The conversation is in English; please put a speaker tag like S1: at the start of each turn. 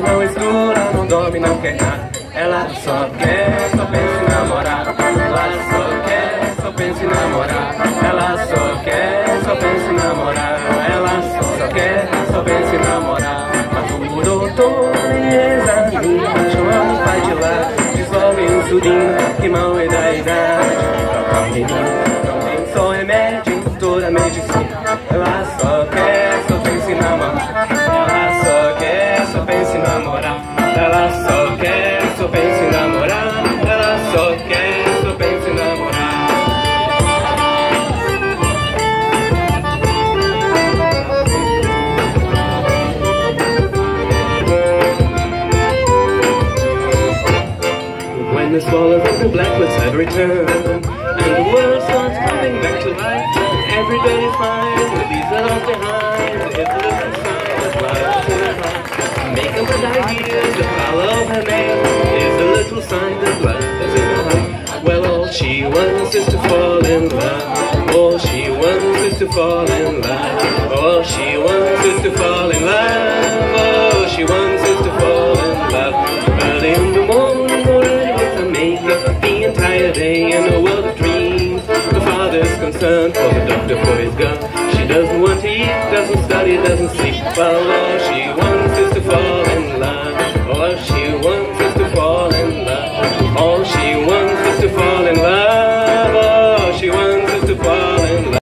S1: Não estuda, não dorme, não quer nada. Ela só quer, só pensa em namorar. Ela só quer, só pensa em namorar. Ela só quer, só pensa em namorar. Ela só, quer, só pensa em namorar. Mas o doutor examina, chama o pai de lá. Dissolve que mal é da idade. Não tem só remédio em toda medicina. Ela só quer, só When the swallows of the blackbirds have returned And the world starts coming back to life Every day is fine, sign that lies in her heart Well, all she wants is to fall in love. All she wants is to fall in love. All she wants is to fall in love. All she wants is to fall in love. Early in the morning, already with her makeup The entire day in a world of dreams. The father's concerned for the doctor for his gun. She doesn't want to eat, doesn't study, doesn't sleep. Well, all she